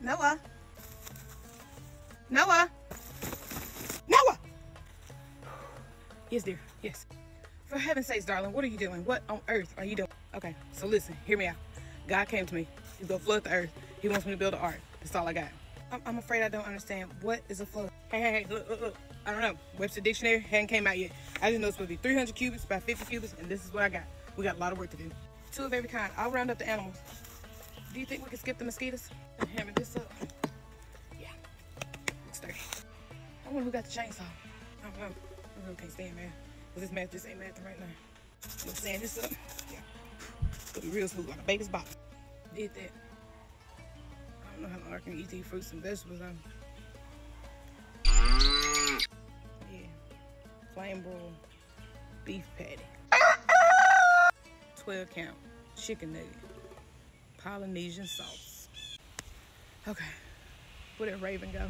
Noah. Noah. Noah. Yes, dear. Yes. For heaven's sakes, darling, what are you doing? What on earth are you doing? Okay, so listen, hear me out. God came to me. He's gonna flood the earth. He wants me to build an ark. That's all I got. I'm, I'm afraid I don't understand. What is a flood? Hey, hey, hey, look, look, look. I don't know. Webster Dictionary hadn't came out yet. I just know it's supposed to be 300 cubits by 50 cubits, and this is what I got. We got a lot of work to do. Two of every kind. I'll round up the animals. Do you think we can skip the mosquitoes hammer wonder who got the chainsaw. I don't know. I really can't stand man. Because this math just ain't mathing right now. I'm sand this up. Yeah. It'll be real smooth like a baby's bottom. Did that. I don't know how long I can eat these fruits and vegetables. I'm... Yeah. Flame broiled beef patty. 12 count chicken nugget. Polynesian sauce. Okay. Where did Raven go?